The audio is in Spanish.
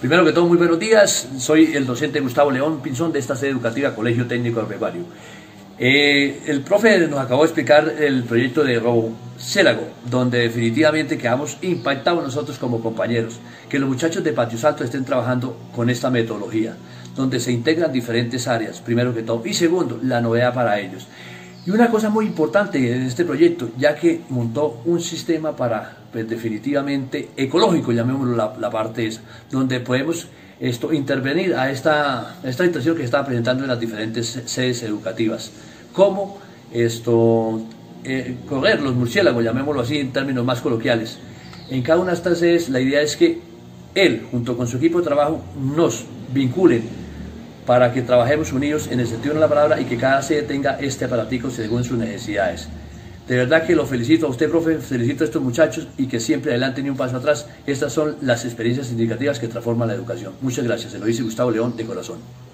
Primero que todo, muy buenos días. Soy el docente Gustavo León Pinzón de esta sede educativa Colegio Técnico Agropecuario. Eh, el profe nos acabó de explicar el proyecto de Robo Célago, donde definitivamente quedamos impactados nosotros como compañeros, que los muchachos de Patio Salto estén trabajando con esta metodología, donde se integran diferentes áreas, primero que todo, y segundo, la novedad para ellos. Y una cosa muy importante en este proyecto, ya que montó un sistema para, pues, definitivamente ecológico, llamémoslo la, parte esa, donde podemos esto, intervenir a esta, esta situación que está presentando en las diferentes sedes educativas. Cómo esto, eh, correr los murciélagos, llamémoslo así en términos más coloquiales. En cada una de estas sedes la idea es que él, junto con su equipo de trabajo, nos vinculen para que trabajemos unidos en el sentido de la palabra y que cada sede tenga este aparatico según sus necesidades. De verdad que lo felicito a usted, profe, felicito a estos muchachos y que siempre adelante ni un paso atrás. Estas son las experiencias significativas que transforman la educación. Muchas gracias, se lo dice Gustavo León de corazón.